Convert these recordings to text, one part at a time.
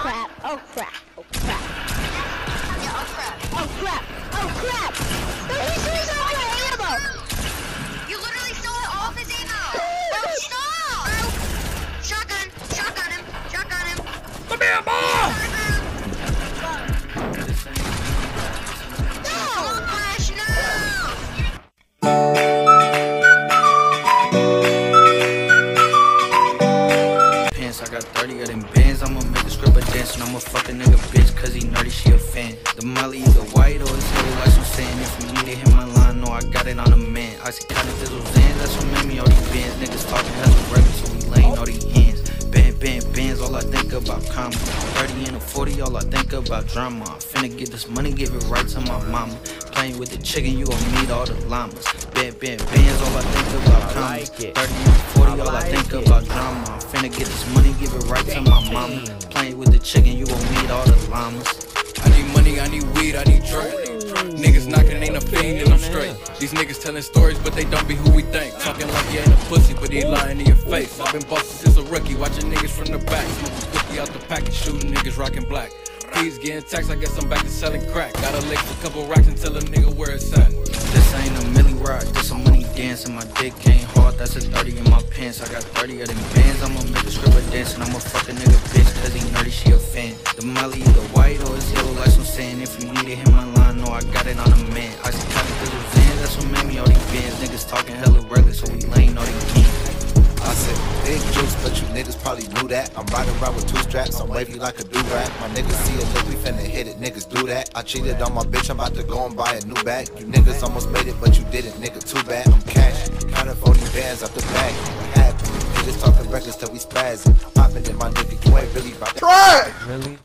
crap, oh crap, oh crap. And I'ma fuck a nigga bitch cause he nerdy, she a fan. The molly either white or it's yellow, like I'm saying. If you need it, hit my line, no, I got it on the man. I see kind of dizzle Xans, that's what made me all these bands. Niggas talking hella about comma. 30 and a 40, all I think about drama. I finna get this money, give it right to my mama. Playing with the chicken, you gon' meet all the llamas. Band, band, bands, all I think about comma. 30 and a 40, all I think about drama. I finna get this money, give it right to my mama. Playing with the chicken, you gon' meet all the llamas. I need money, I need weed, I need drink. Niggas knocking, ain't a fiend, and I'm straight. These niggas telling stories, but they don't be who we think. Talking like you ain't a pussy, but he lying in your face. I've been bossing since a rookie, watching niggas from the back. Smoking out the package, shooting niggas rocking black. Keys getting taxed, I guess I'm back to selling crack. Gotta lick a couple racks and tell a nigga where it's at. This ain't a milli rock, this a money dance and my dick ain't hard, that's a 30 in my pants. I got 30 of them bands, I'ma make a script of dance and I'ma fuck a nigga bitch cause he nerdy, she a fan. The molly either white or it's yellow like some sand. If you need it, hit my line, no, I got it on the man. I see kind of dizzle Xans, that's what made me all these bands. But you niggas probably knew that. I'm riding around with two straps, I'm wavy like a do-rag. My niggas see a look, we finna hit it, niggas do that. I cheated on my bitch, I'm about to go and buy a new bag. You niggas almost made it, but you didn't, nigga, too bad. I'm cash, counting 40 bands out the bag. What happened? Niggas talking reckless till we spazzing. Popping in my nigga, you ain't really about to.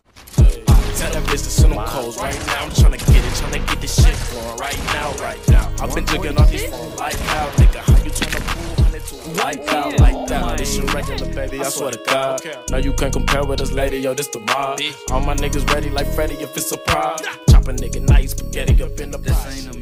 Tell that bitch to send them calls right now. I'm tryna get it, tryna get this shit going right now, right now. I've been digging off these phones like how, nigga. How you turn a pool hundred to a light out like that? This shit regular, baby. I swear to God. No, you can't compare with us, lady. Yo, this the mob. All my niggas ready like Freddy if it's a prop. Chop a nigga nice spaghetti up in the This pot. ain't a